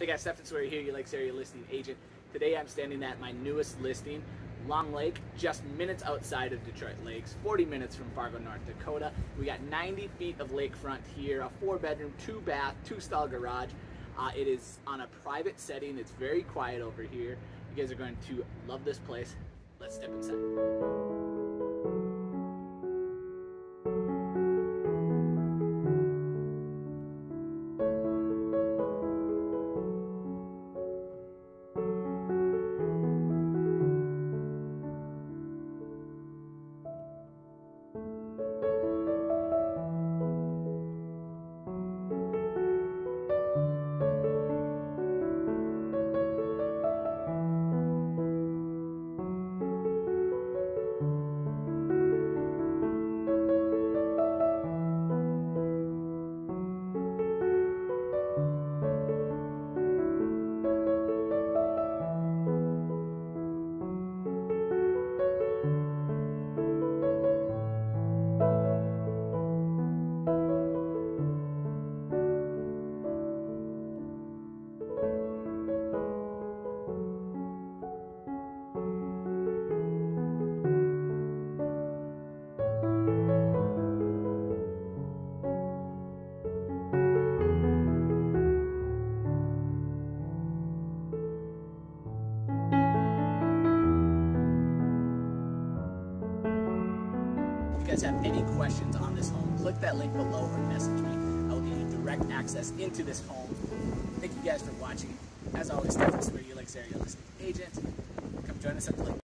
Hey guys, Stephen Sweere here, your Lakes Area Listing Agent. Today I'm standing at my newest listing, Long Lake, just minutes outside of Detroit Lakes, 40 minutes from Fargo, North Dakota. We got 90 feet of lakefront here, a four bedroom, two bath, two stall garage. Uh, it is on a private setting, it's very quiet over here. You guys are going to love this place. Let's step inside. You guys have any questions on this home, click that link below or message me. I will give you direct access into this home. Thank you guys for watching. As always, Stephen Sweere, your Lakes Area Listing Agent. Come join us at the lake.